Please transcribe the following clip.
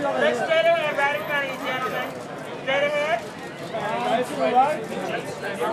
Look straight ahead, right in front of you, gentlemen. Straight ahead. Nice and right.